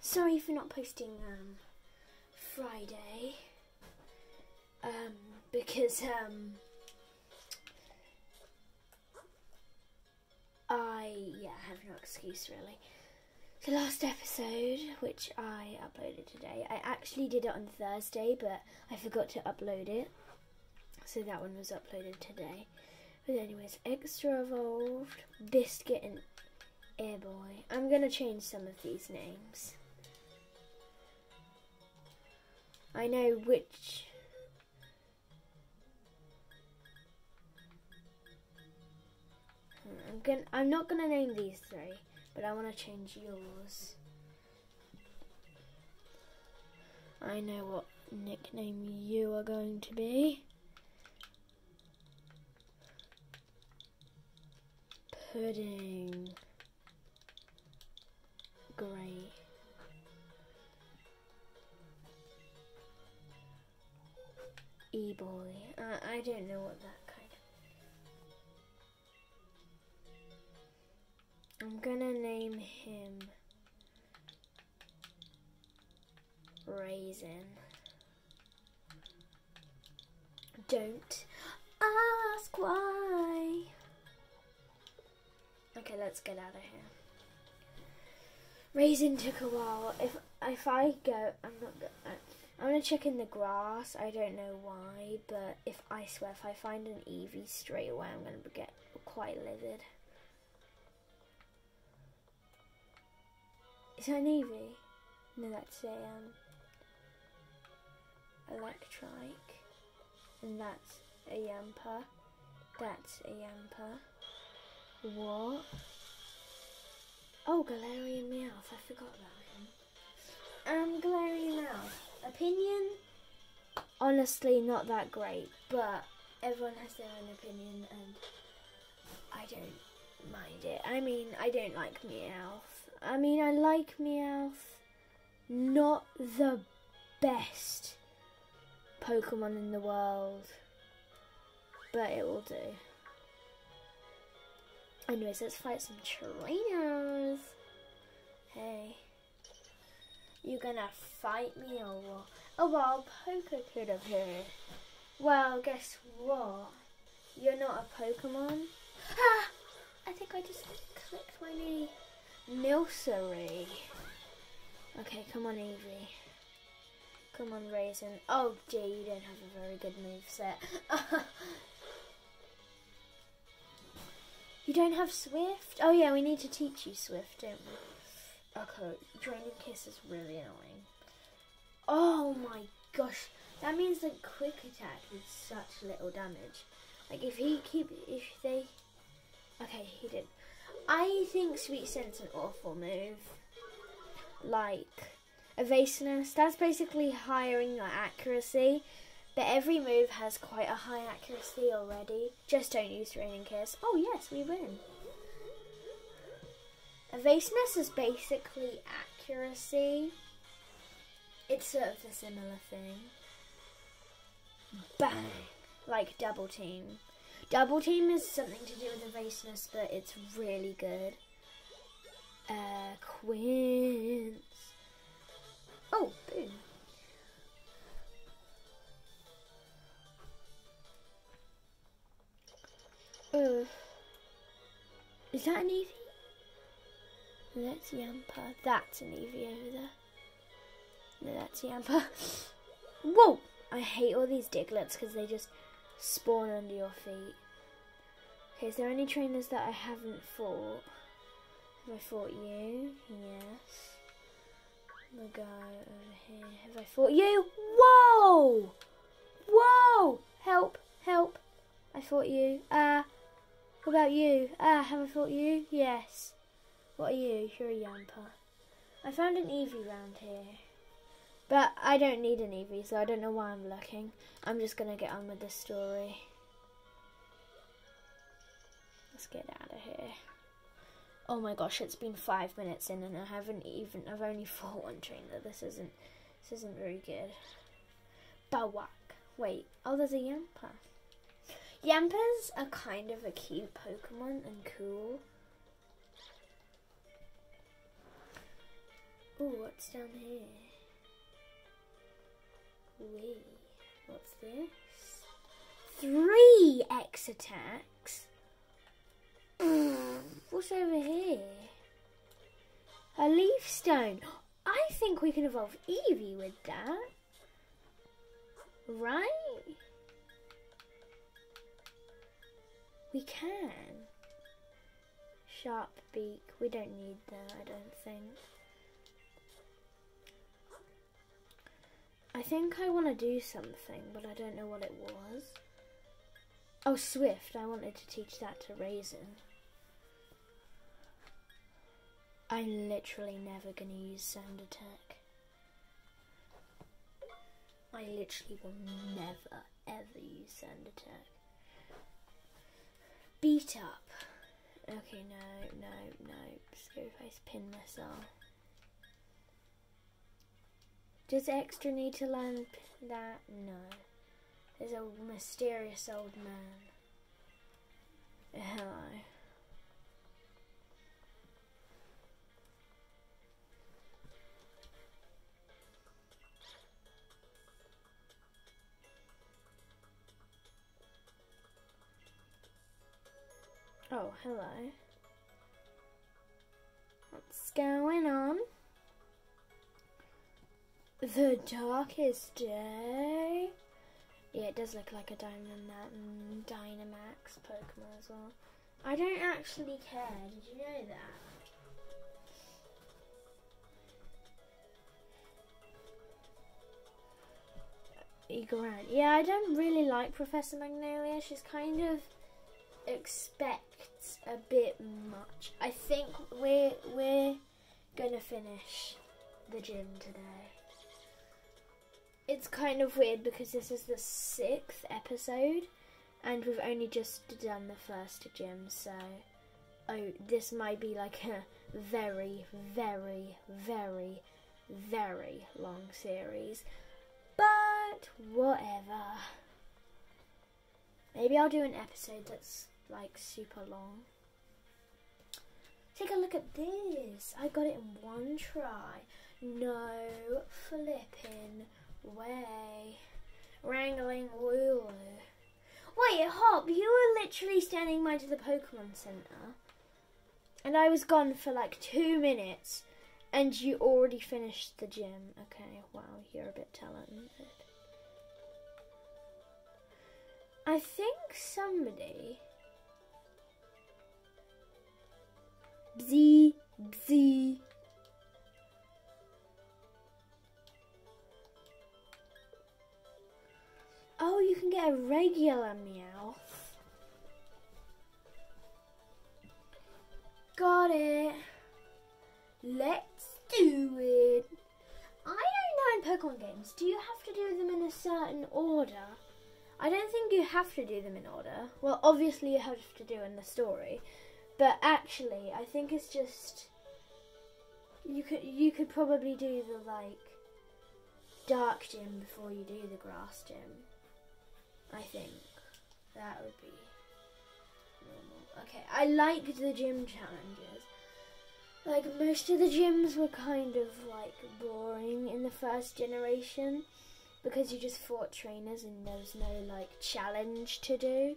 sorry for not posting um, Friday. Um, because um, I yeah have no excuse really. The last episode, which I uploaded today, I actually did it on Thursday, but I forgot to upload it, so that one was uploaded today. But anyways, extra evolved, biscuit and airboy. I'm gonna change some of these names. I know which hmm, I'm gonna I'm not gonna name these three, but I wanna change yours. I know what nickname you are going to be. Pudding. Great. E-boy. Uh, I don't know what that kind of. I'm gonna name him Raisin. Don't ask why. Okay, let's get out of here. Raisin took a while. If if I go, I'm not. Go, I'm gonna check in the grass. I don't know why, but if I swear, if I find an Eevee straight away, I'm gonna get quite livid. Is that an Eevee? No, that's a um, Electrike, and that's a Yamper. That's a Yamper. What? Oh, Galarian Meowth. I forgot about him. Um, Galarian Meowth. Opinion? Honestly, not that great, but everyone has their own opinion, and I don't mind it. I mean, I don't like Meowth. I mean, I like Meowth. Not the best Pokemon in the world, but it will do. Anyways, let's fight some trainers. Hey. You gonna fight me or what? Oh, a wild poker could appear. Well, guess what? You're not a Pokemon. I think I just clicked my knee. Milcery. Okay, come on, Eevee. Come on, Raisin. Oh, gee, you don't have a very good move set. You don't have Swift? Oh yeah, we need to teach you Swift, don't we? Okay, Draining Kiss is really annoying. Oh my gosh, that means that Quick Attack did such little damage. Like if he keep, if they, okay, he did. I think Sweet Scent's an awful move. Like Evasiveness, that's basically hiring your accuracy but every move has quite a high accuracy already. Just don't use Draining Kiss. Oh yes, we win. Evasiveness is basically accuracy. It's sort of a similar thing. Bang! Like double team. Double team is something to do with evasiveness, but it's really good. Uh, Quince. Oh, boom. Uh, is that an Eevee? That's Yamper. That's an Eevee over there. No, that's Yamper. Whoa! I hate all these Digletts because they just spawn under your feet. Okay, is there any trainers that I haven't fought? Have I fought you? Yes. The guy over here. Have I fought you? Whoa! Whoa! Help! Help! I fought you. Ah. Uh, what about you? Ah, have I fought you? Yes. What are you? You're a Yamper. I found an Eevee round here. But I don't need an Eevee, so I don't know why I'm looking. I'm just going to get on with the story. Let's get out of here. Oh my gosh, it's been five minutes in and I haven't even, I've only fought one trainer. This isn't, this isn't very good. Bawak. Wait, oh there's a Yamper. Yampers are kind of a cute Pokemon and cool. Oh, what's down here? Wee. What's this? Three X attacks? What's over here? A leaf stone. I think we can evolve Eevee with that. Right? We can. Sharp beak. We don't need that, I don't think. I think I want to do something, but I don't know what it was. Oh, Swift. I wanted to teach that to Raisin. I'm literally never going to use Sand Attack. I literally will never, ever use Sand Attack. Beat up. Okay, no, no, no. Scary face pin missile. Does extra need to learn that? No. There's a mysterious old man. Hello. Oh, hello. The darkest day? Yeah, it does look like a Dynamax, mm, Dynamax Pokemon as well. I don't actually care. Did you know that? Egorant. Yeah, I don't really like Professor Magnolia. She's kind of expects a bit much. I think we're we're gonna finish the gym today. It's kind of weird because this is the sixth episode and we've only just done the first gym, so oh this might be like a very, very, very, very long series. But whatever. Maybe I'll do an episode that's like super long. Take a look at this. I got it in one try. No flipping way. Wrangling Wooloo. Wait, Hop, you were literally standing by to the Pokemon Center. And I was gone for like two minutes. And you already finished the gym. Okay, wow, you're a bit talented. I think somebody Bzee, bzee. Oh, you can get a regular meow. Got it. Let's do it. I don't know in Pokemon games, do you have to do them in a certain order? I don't think you have to do them in order. Well, obviously you have to do in the story, but actually, I think it's just you could you could probably do the like dark gym before you do the grass gym. I think that would be normal. Okay, I like the gym challenges. Like most of the gyms were kind of like boring in the first generation because you just fought trainers and there was no like challenge to do.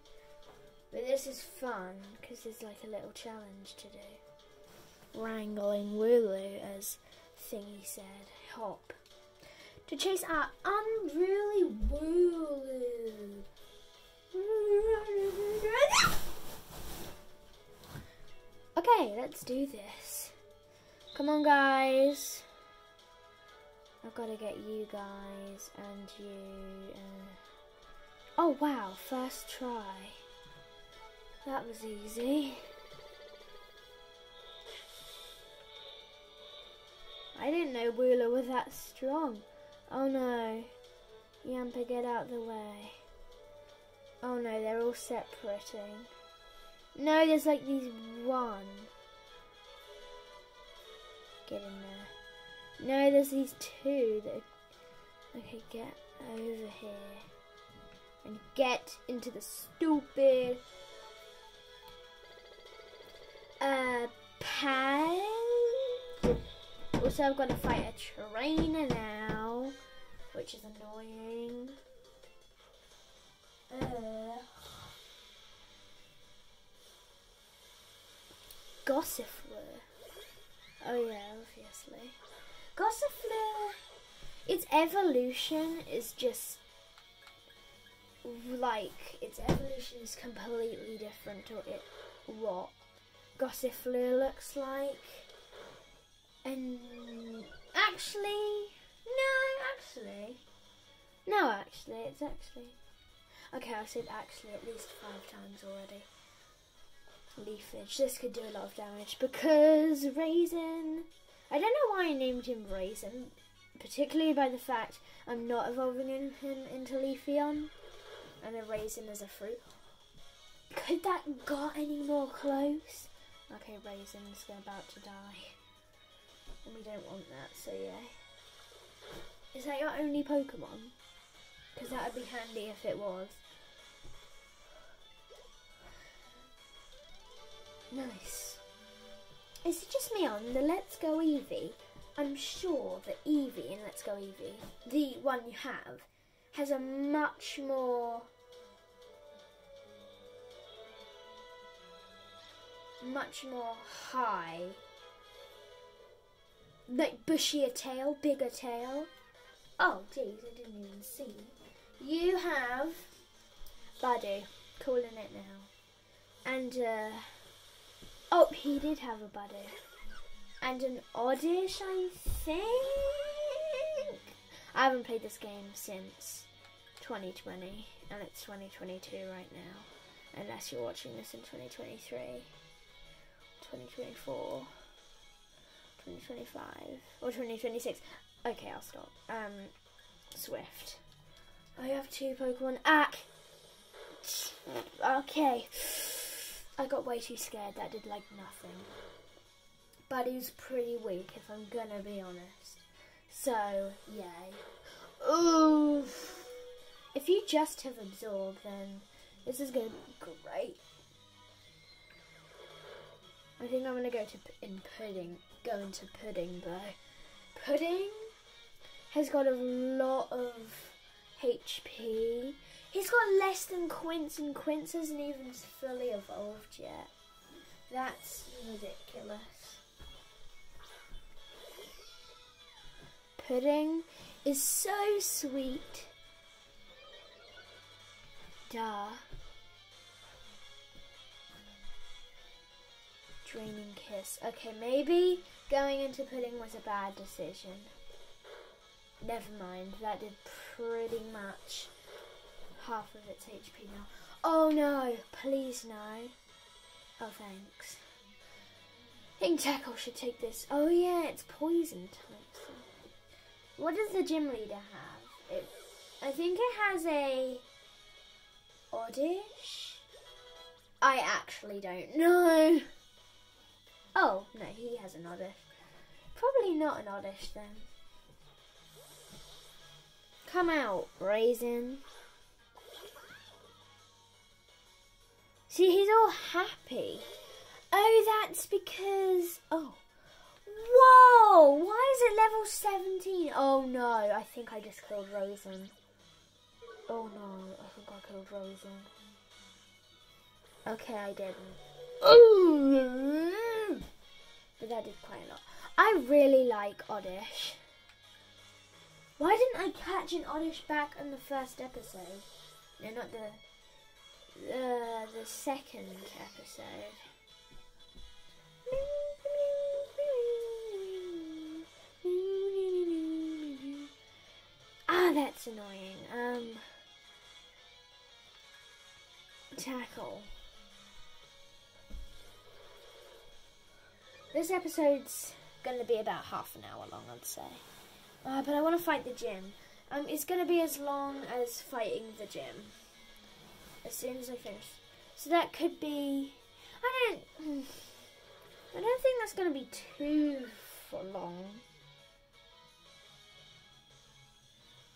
But this is fun because there's like a little challenge to do. Wrangling Wooloo, as Thingy said. Hop. To chase our unruly Wooloo. Okay, let's do this. Come on, guys. I've got to get you guys and you. Uh... Oh, wow, first try. That was easy. I didn't know Wooloo was that strong. Oh no. Yamper, get out the way. Oh no, they're all separating. No, there's like these one. Get in there. No, there's these two that. Okay, get over here. And get into the stupid uh, pad. Also, I've got to fight a trainer now, which is annoying. Uh, Gossifleur. Oh yeah, obviously. Gossifleur, its evolution is just like its evolution is completely different to it what Gossifleur looks like. And actually, no, actually, no, actually, it's actually. Okay, I said actually at least five times already. Leafage. This could do a lot of damage because Raisin. I don't know why I named him Raisin, particularly by the fact I'm not evolving him into Leafeon and a Raisin as a fruit. Could that got any more close? Okay, Raisin's about to die. And we don't want that, so yeah. Is that your only Pokemon? Because that would be handy if it was. Nice. Is it just me on the Let's Go Eevee? I'm sure that Eevee in Let's Go Eevee, the one you have, has a much more much more high like bushier tail, bigger tail. Oh jeez, I didn't even see. You have Buddy, calling it now. And uh Oh, he did have a buddy. And an Oddish, I think? I haven't played this game since 2020, and it's 2022 right now. Unless you're watching this in 2023, 2024, 2025, or 2026. Okay, I'll stop. Um, Swift. I have two Pokemon. Ack! Okay. I got way too scared. That did like nothing. But he was pretty weak, if I'm gonna be honest. So, yay. Ooh. If you just have absorbed, then this is gonna be great. I think I'm gonna go to in pudding. Go into pudding though. Pudding has got a lot of HP He's got less than Quince, and Quince isn't even fully evolved yet. That's ridiculous. Pudding is so sweet. Duh. Draining kiss. Okay, maybe going into pudding was a bad decision. Never mind, that did pretty much half of its HP now. Oh no, please no. Oh thanks. I think Tackle should take this. Oh yeah, it's poison type. So. What does the gym leader have? It, I think it has a oddish. I actually don't know. Oh, no, he has an oddish. Probably not an oddish then. Come out, Raisin. See, he's all happy. Oh, that's because... Oh. Whoa! Why is it level 17? Oh, no. I think I just killed Raisin. Oh, no. I think I killed Raisin. Okay, I didn't. Like Oddish. Why didn't I catch an Oddish back in the first episode? No, not the uh, the second episode. Ah, that's annoying. Um, tackle. This episode's going to be about half an hour long, I'd say. Uh, but I want to fight the gym. Um, it's going to be as long as fighting the gym as soon as I finish. So that could be. I don't. Hmm, I don't think that's going to be too for long.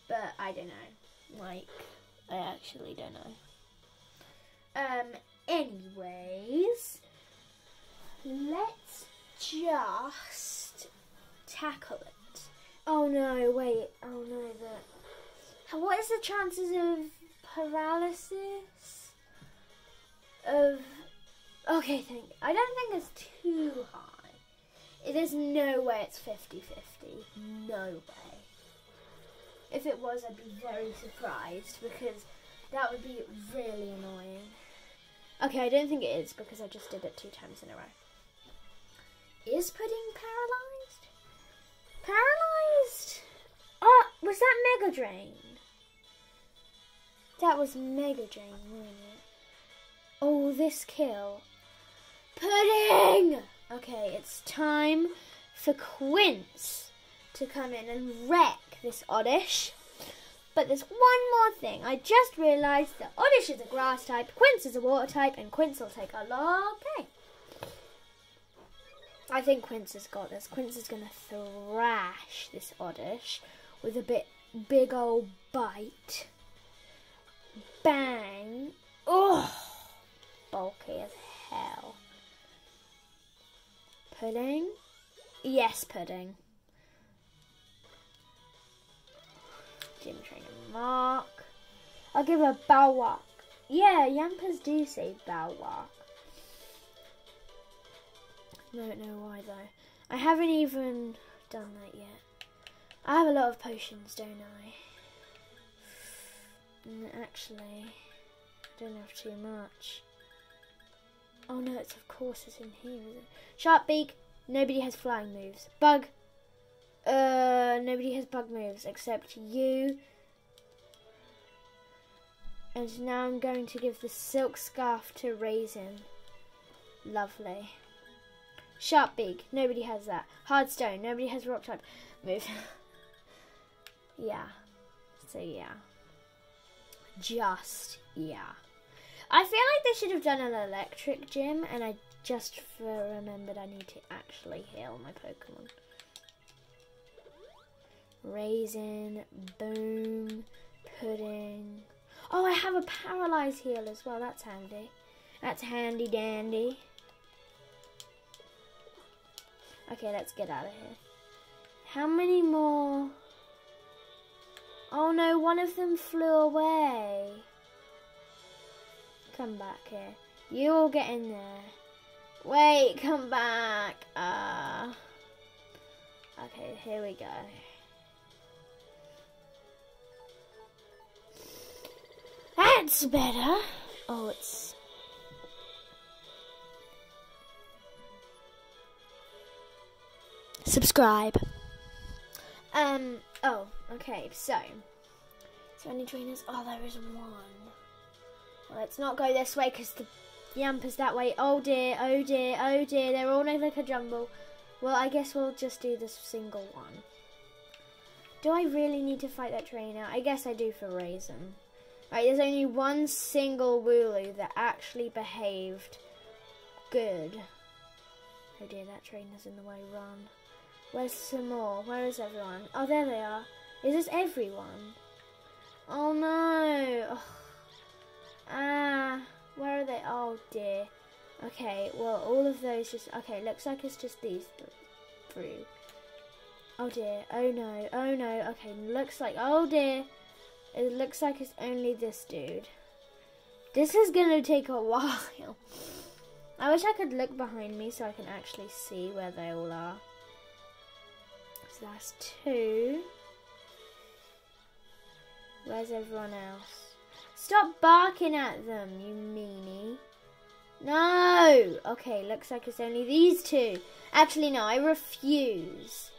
But I don't know. Like, I actually don't know. Um. Anyways, let's just tackle it. Oh no, wait. Oh no. What is the chances of paralysis? Of. Okay, think. I don't think it's too high. There's no way it's 50 50. No way. If it was, I'd be very surprised because that would be really annoying. Okay, I don't think it is because I just did it two times in a row. Is Pudding paralyzed? Paralyzed? Oh, was that Mega Drain? That was Mega Drain, wasn't it? Oh, this kill. Pudding! Okay, it's time for Quince to come in and wreck this Oddish. But there's one more thing. I just realised that Oddish is a grass type, Quince is a water type, and Quince will take a long day. I think Quince has got this. Quince is going to thrash this Oddish with a bit big old bite. Bang. Oh, bulky as hell. Pudding? Yes, pudding. Gym trainer mark. I'll give a bow walk. Yeah, Yampers do say bow walk. I don't know why though. I haven't even done that yet. I have a lot of potions, don't I? And actually, I don't have too much. Oh no, it's of course it's in here, is it? Sharp beak. Nobody has flying moves. Bug. Uh, nobody has bug moves except you. And now I'm going to give the silk scarf to Raisin. Lovely. Sharp beak. Nobody has that. Hard stone. Nobody has rock type move. yeah. So yeah. Just yeah. I feel like they should have done an electric gym, and I just remembered I need to actually heal my Pokemon. Raisin, boom, pudding. Oh, I have a paralyzed heal as well. That's handy. That's handy dandy. Okay, let's get out of here. How many more? Oh no, one of them flew away. Come back here. You all get in there. Wait, come back. Uh, okay, here we go. That's better. Oh, it's... Subscribe. Um, oh, okay, so... So many trainers? Oh, there is one. Well, let's not go this way because the Yamper's that way. Oh dear, oh dear, oh dear. They're all over like a jumble. Well, I guess we'll just do this single one. Do I really need to fight that trainer? I guess I do for Raisin. Right, there's only one single Wooloo that actually behaved good. Oh dear, that trainer's in the way. Run. Where's some more? Where is everyone? Oh, there they are. Is this everyone? Oh no. Ah, where are they? Oh dear. Okay, well, all of those just... Okay, looks like it's just these three. Oh dear. Oh no. Oh no. Okay, looks like... Oh dear. It looks like it's only this dude. This is going to take a while. I wish I could look behind me so I can actually see where they all are. So that's two. Where's everyone else? Stop barking at them, you meanie. No! Okay, looks like it's only these two. Actually, no, I refuse.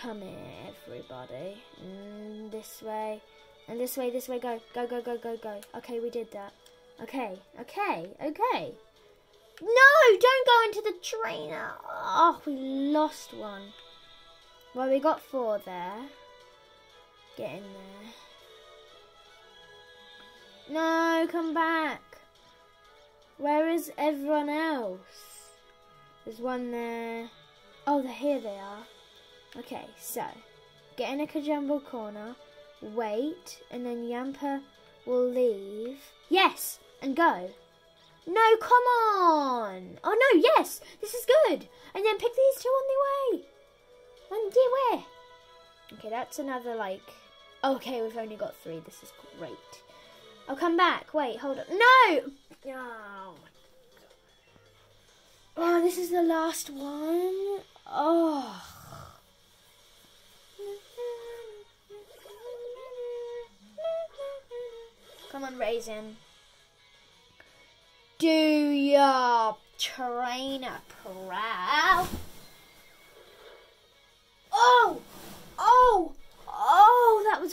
Come here, everybody. Mm, this way. And this way, this way, go. Go, go, go, go, go. Okay, we did that. Okay, okay, okay. No, don't go into the trainer. Oh, we lost one. Well, we got four there. Get in there. No, come back. Where is everyone else? There's one there. Oh, they're here they are. Okay, so get in a Kajumble corner, wait, and then Yamper will leave. Yes, and go. No, come on. Oh no, yes, this is good. And then pick these two on the way. Undo where? Okay, that's another like. Okay, we've only got three. This is great. I'll come back. Wait, hold on. No! Oh, oh this is the last one. Oh. Come on, Raisin. Do your trainer proud.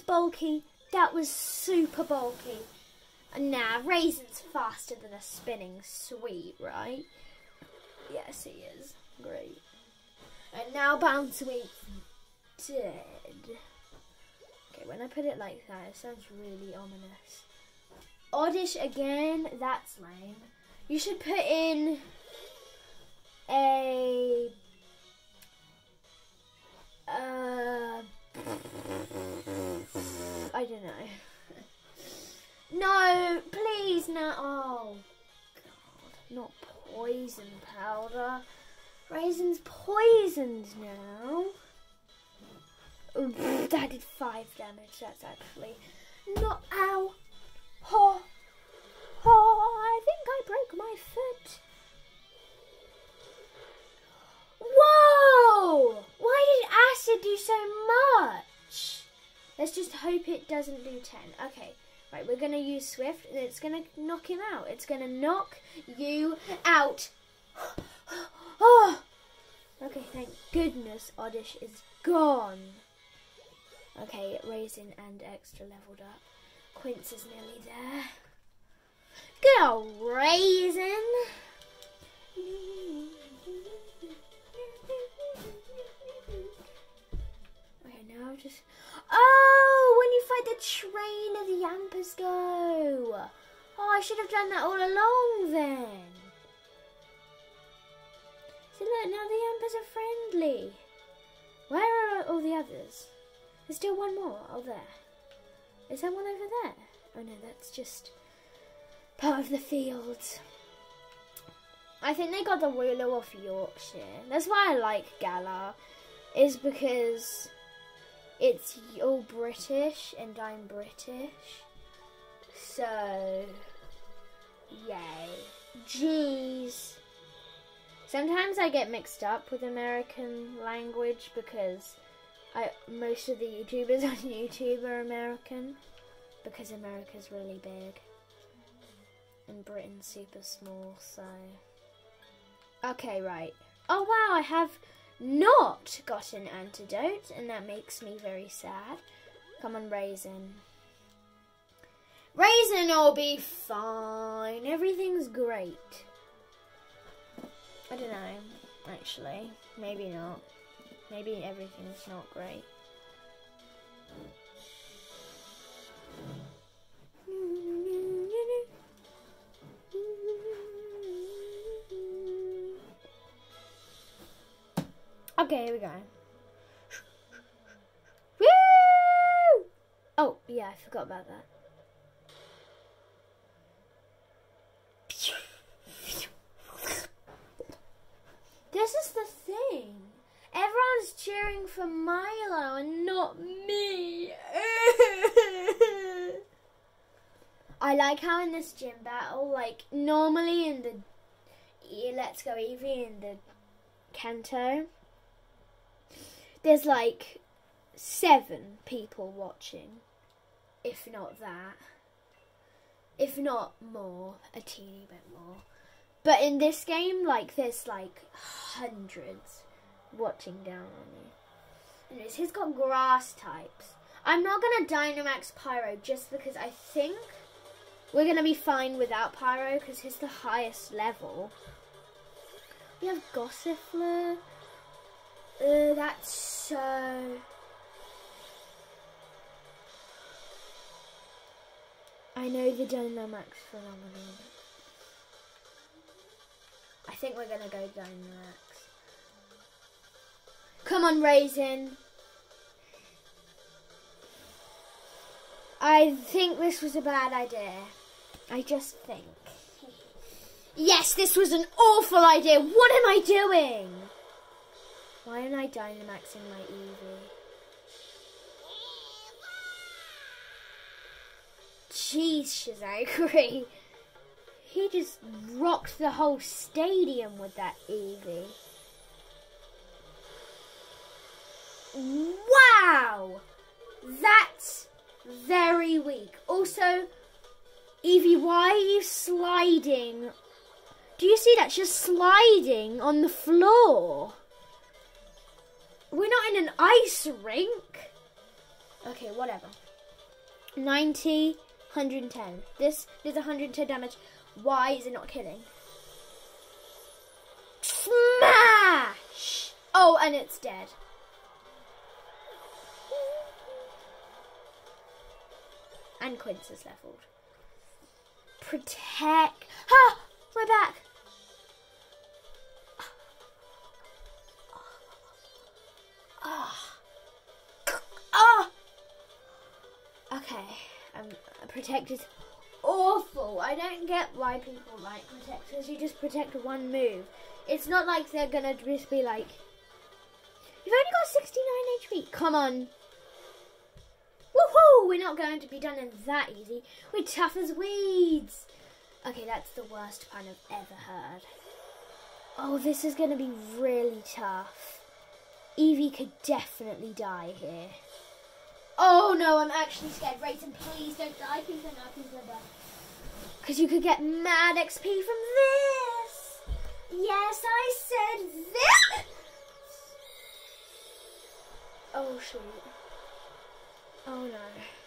Bulky. That was super bulky. And now, Raisin's faster than a spinning sweet, right? Yes, he is. Great. And now Bounsweet's dead. Okay, when I put it like that, it sounds really ominous. Oddish again, that's lame. You should put in a uh, I don't know. No, please, no. Oh, God. Not poison powder. Raisin's poisoned now. Ooh, that did five damage. That's actually not. Ow. Oh. Oh, I think I broke my foot. Whoa! Why did acid do so much? Let's just hope it doesn't do 10. Okay, right, we're going to use Swift and it's going to knock him out. It's going to knock you out. oh! Okay, thank goodness Oddish is gone. Okay, Raisin and Extra leveled up. Quince is nearly there. Good old Raisin. Just... Oh, when you fight the train, of the Yampers go. Oh, I should have done that all along then. See, look, now the Yampers are friendly. Where are all the others? There's still one more. Oh, there. Is there one over there? Oh no, that's just part of the field. I think they got the ruler of Yorkshire. That's why I like Galar, is because it's all British and I'm British. So, yay. Jeez. Sometimes I get mixed up with American language because I most of the YouTubers on YouTube are American because America's really big and Britain's super small, so Okay, right. Oh wow, I have not got an antidote, and that makes me very sad. Come on, Raisin. Raisin will be fine. Everything's great. I don't know, actually. Maybe not. Maybe everything's not great. Okay, here we go. Woo! Oh, yeah, I forgot about that. This is the thing. Everyone's cheering for Milo and not me. I like how in this gym battle, like normally in the Let's Go Eevee in the Kanto, there's like seven people watching, if not that, if not more, a teeny bit more. But in this game, like there's like hundreds watching down on you. Anyways, he's got grass types. I'm not gonna Dynamax Pyro just because I think we're gonna be fine without Pyro because he's the highest level. We have Gossifleur. Uh, that's so... I know the Dynamax phenomenon. I think we're going to go Dynamax. Come on, Raisin. I think this was a bad idea. I just think. Yes, this was an awful idea. What am I doing? Why am I Dynamaxing my Eevee? Jeez, Shazagri. He just rocked the whole stadium with that Eevee. Wow! That's very weak. Also, Eevee, why are you sliding? Do you see that? She's sliding on the floor. We're not in an ice rink. Okay, whatever. 90, 110. This is 110 damage. Why is it not killing? Smash! Oh, and it's dead. And Quince is leveled. Protect. Ah! My back! Ah! Ah! Okay, um, protect is awful. I don't get why people like protectors. you just protect one move. It's not like they're gonna just be like, you've only got 69 HP. Come on. Woohoo! We're not going to be done in that easy. We're tough as weeds. Okay, that's the worst pun I've ever heard. Oh, this is going to be really tough. Eevee could definitely die here. Oh no, I'm actually scared. Raisin, please don't die. Please don't die. Please don't die. Because you could get mad XP from this. Yes, I said this. Oh shoot. Oh no.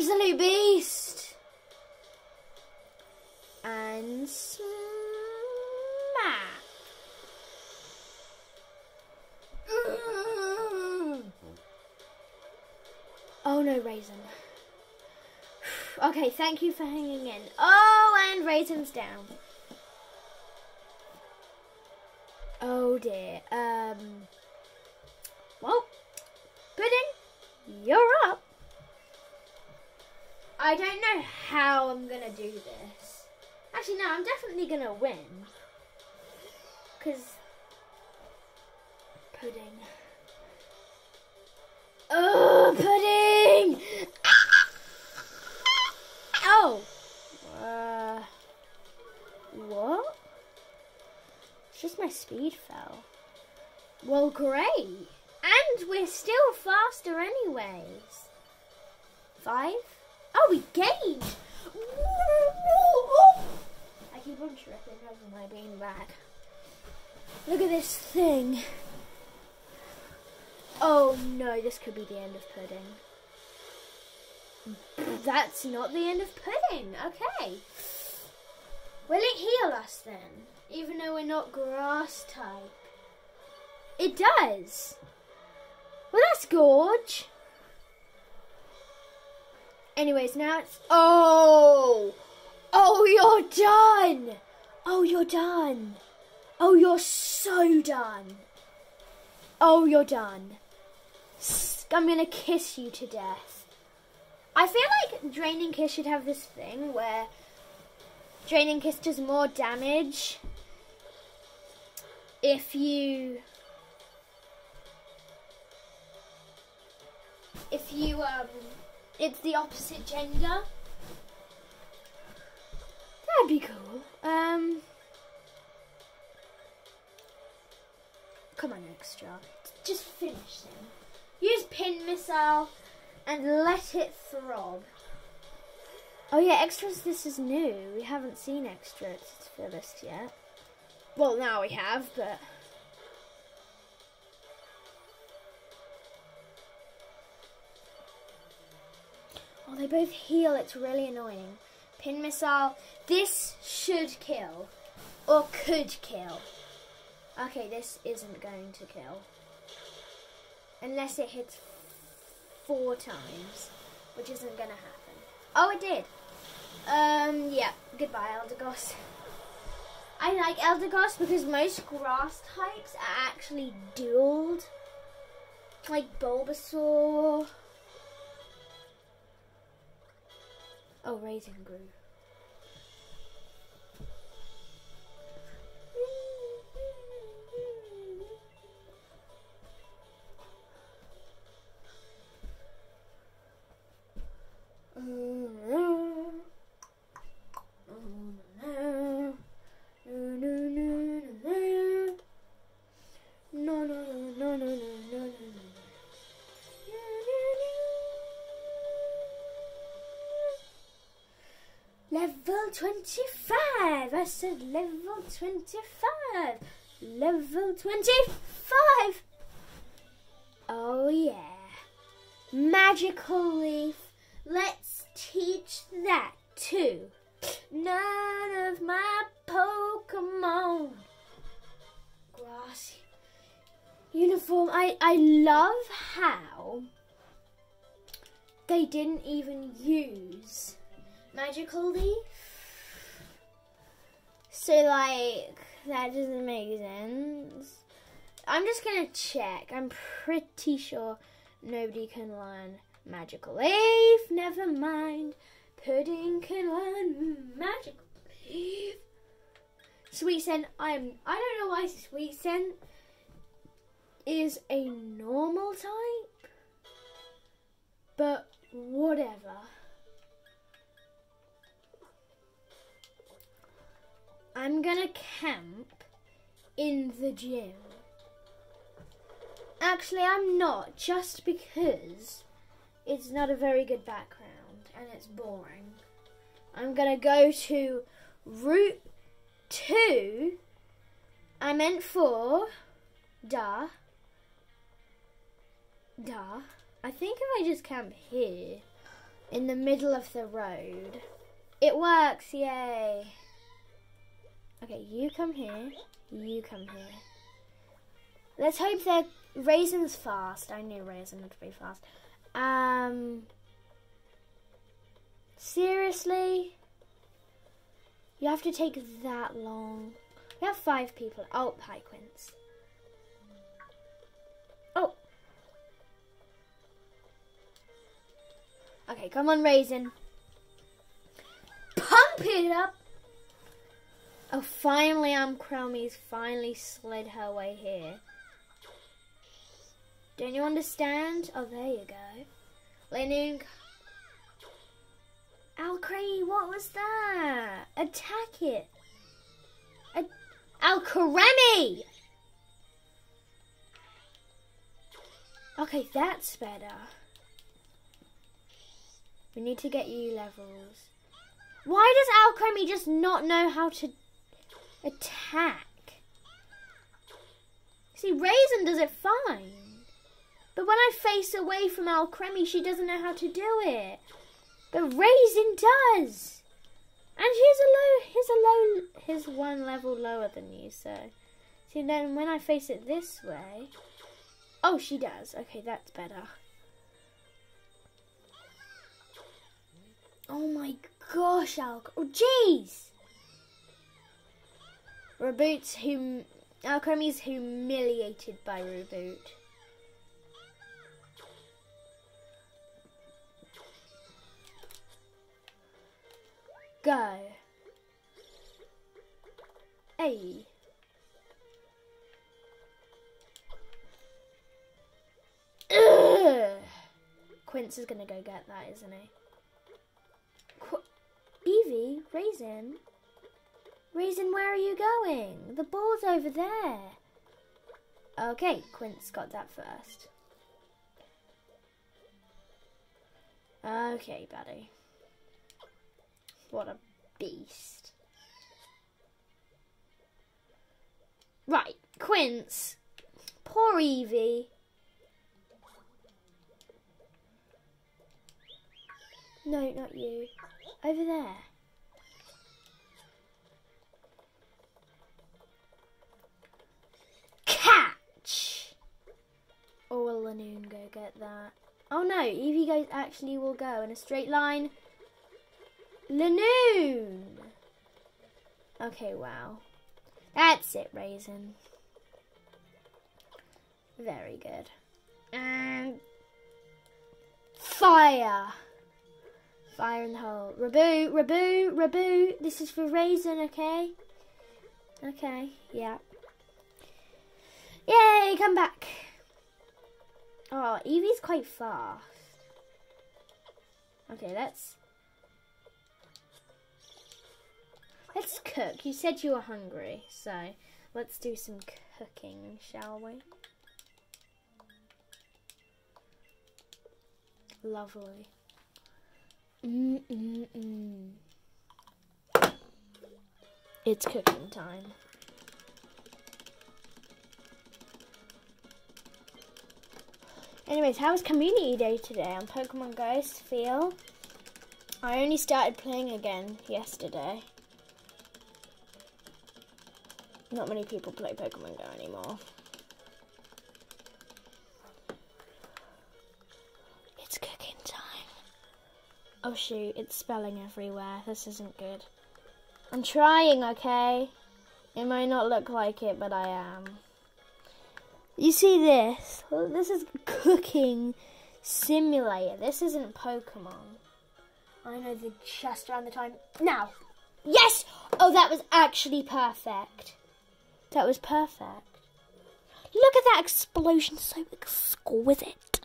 Absolute beast. And smack. Oh no, Raisin. Okay, thank you for hanging in. Oh, and Raisin's down. Oh dear. Um. Well, Pudding, you're up. I don't know how I'm gonna do this. Actually, no, I'm definitely gonna win. Because. Pudding. Oh, pudding! Oh! Uh, what? It's just my speed fell. Well, great. And we're still faster anyways. Five? We gained! I keep on tripping over my being back. Look at this thing. Oh no, this could be the end of pudding. That's not the end of pudding. Okay. Will it heal us then? Even though we're not grass type. It does. Well, that's gorge. Anyways, now it's... Oh! Oh, you're done! Oh, you're done. Oh, you're so done. Oh, you're done. I'm gonna kiss you to death. I feel like Draining Kiss should have this thing where Draining Kiss does more damage if you if you um it's the opposite gender. That'd be cool. Um Come on, extra. Just finish them. Use pin missile and let it throb. Oh yeah, extras this is new. We haven't seen extras for this yet. Well, now we have, but... they both heal. It's really annoying. Pin missile. This should kill. Or could kill. Okay, this isn't going to kill. Unless it hits four times, which isn't going to happen. Oh, it did. Um, yeah. Goodbye, Eldegoss. I like Eldegoss because most grass types are actually dueled. Like Bulbasaur. Oh, Raisin grew. No, 25! Said level 25! Level 25! Oh yeah. Magical leaf. Let's teach that too. None of my Pokemon. Grassy uniform. I, I love how they didn't even use magical leaf. So like that doesn't make sense. I'm just gonna check. I'm pretty sure nobody can learn magical leaf. Never mind. Pudding can learn magical leaf. Sweet scent. I'm. I don't know why sweet scent is a normal type, but whatever. I'm gonna camp in the gym. Actually, I'm not, just because it's not a very good background and it's boring. I'm gonna go to Route 2. I meant 4. Duh. Duh. I think if I just camp here, in the middle of the road, it works, yay. Okay, you come here, you come here. Let's hope that Raisin's fast. I knew Raisin would be fast. Um, seriously? You have to take that long. We have five people. Oh, hi, Quince. Oh. Okay, come on, Raisin. Pump it up. Oh, finally, Alcremie's finally slid her way here. Don't you understand? Oh, there you go. Leaning. Alcremie, what was that? Attack it. A-! Okay, that's better. We need to get you levels. Why does Alcremie just not know how to attack? See, Raisin does it fine. But when I face away from Al Alcremie, she doesn't know how to do it. But Raisin does. And he's a low, he's a low, he's one level lower than you, so. See, then when I face it this way. Oh, she does. Okay, that's better. Oh my gosh, Alc. Oh, jeez! Reboot's hum. Alcremie's humiliated by Reboot. Go. Ugh. Quince is gonna go get that, isn't he? Qu- Evie, Raisin. Raisin, where are you going? The ball's over there. Okay, Quince got that first. Okay, buddy. What a beast. Right, Quince. Poor Evie. No, not you. Over there. Catch! Or will Lanoon go get that? Oh no, Evie goes actually will go in a straight line. Lanoon! Okay, wow. That's it, Raisin. Very good. And fire. Fire in the hole. Rabu, Rabu, Rabu. This is for Raisin, okay? Okay, yeah. Yay, come back. Oh, Eevee's quite fast. Okay, let's let's cook. You said you were hungry, so let's do some cooking, shall we? Lovely. Mm mm mm. It's cooking time. Anyways, how was community day today on Pokemon Go, Feel? I only started playing again yesterday. Not many people play Pokemon Go anymore. It's cooking time. Oh shoot, it's spelling everywhere. This isn't good. I'm trying, okay? It might not look like it, but I am. You see this? This is cooking simulator. This isn't Pokemon. I know the just around the time. Now! Yes! Oh, that was actually perfect. That was perfect. Look at that explosion, so exquisite.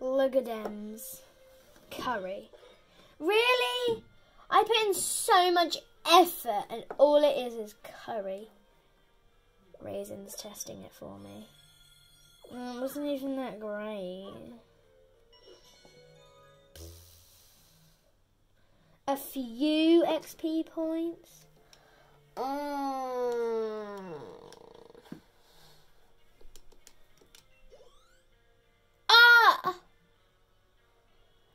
Look at them. Curry. Really? I put in so much effort, and all it is is curry. Raisin's testing it for me. Mm, it wasn't even that great. A few XP points. Mm. Ah!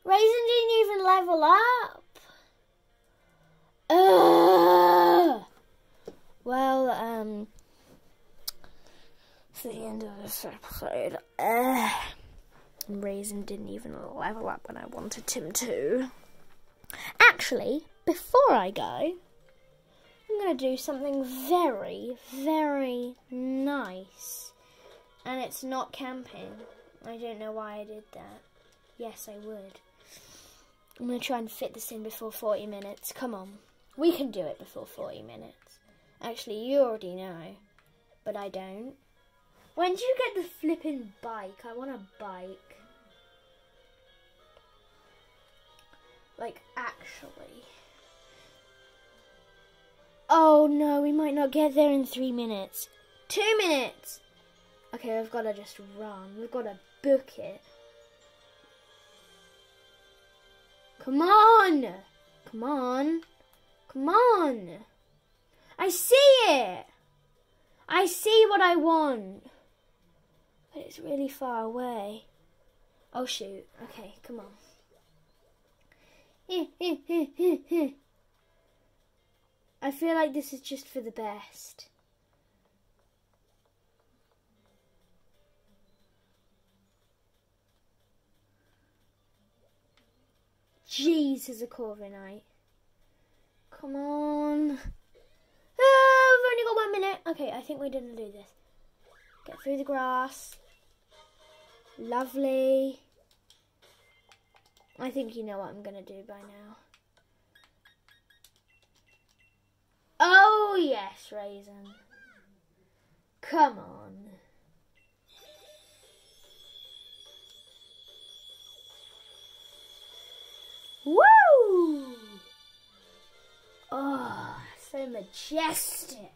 Raisin didn't even level up. Uh, well, um, it's the end of this episode. Uh, Raisin didn't even level up when I wanted him to. Actually, before I go, I'm going to do something very, very nice. And it's not camping. I don't know why I did that. Yes, I would. I'm going to try and fit this in before 40 minutes. Come on. We can do it before 40 minutes. Actually, you already know, but I don't. When do you get the flipping bike? I want a bike. Like, actually. Oh no, we might not get there in three minutes. Two minutes! Okay, we've got to just run. We've got to book it. Come on! Come on! Come on. I see it. I see what I want. But it's really far away. Oh shoot. Okay, come on. I feel like this is just for the best. Jeez, is a Corviknight. Come on. Ah, we've only got one minute. Okay, I think we're going to do this. Get through the grass. Lovely. I think you know what I'm going to do by now. Oh, yes, Raisin. Come on. Woo! Oh, so majestic.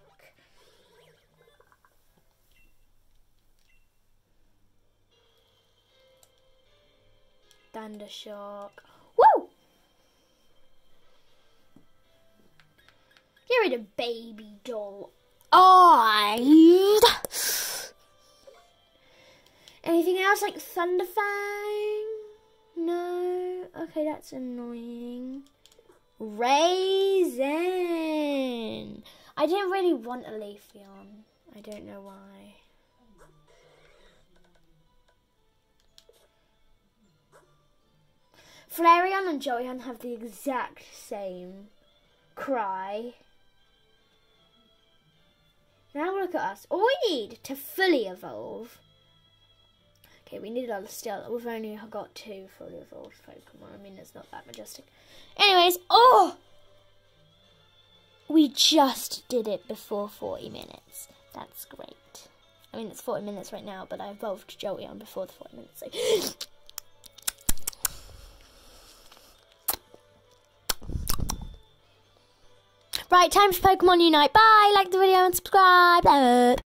Thunder Shock. Woo! Get rid of baby doll eyes. Anything else like Thunderfang? No. Okay, that's annoying. Raisin. I didn't really want a Leafeon. I don't know why. Flareon and Jolteon have the exact same cry. Now look at us. All we need to fully evolve. Okay, we need a still. We've only got two fully evolved Pokemon. I mean, it's not that majestic. Anyways, oh! We just did it before 40 minutes. That's great. I mean, it's 40 minutes right now, but I evolved Jolteon before the 40 minutes. So. Right, time for Pokemon Unite. Bye. Like the video and subscribe.